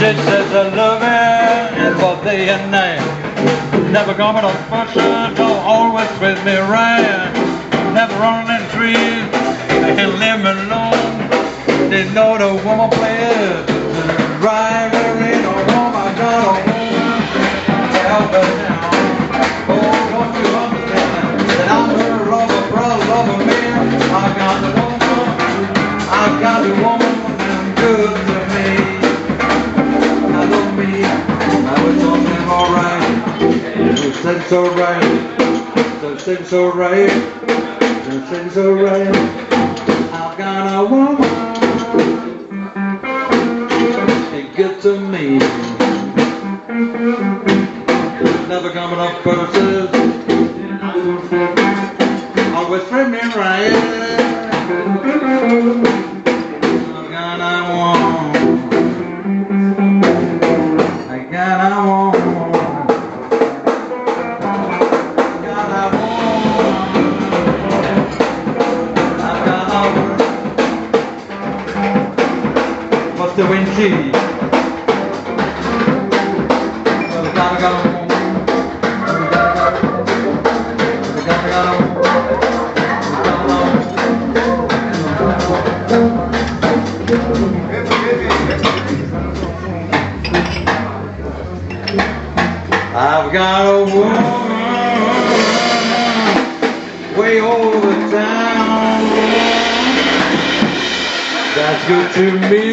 She says I love her both day and night. Never gone on function, no, always with me right. Never running trees, they can leave me alone. They know the woman plays. I was something alright. So things alright, so things alright, so things alright. I've got a woman, ain't good to me. Never coming up verses, always treat me right. I've got a woman way over town that's good to me.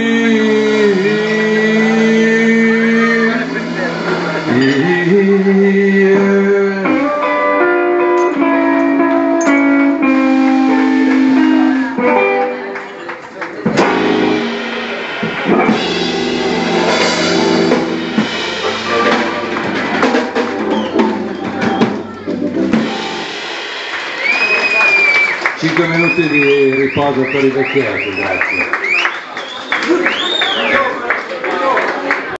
Yeah. Minuti di riposo per i vecchietti, grazie.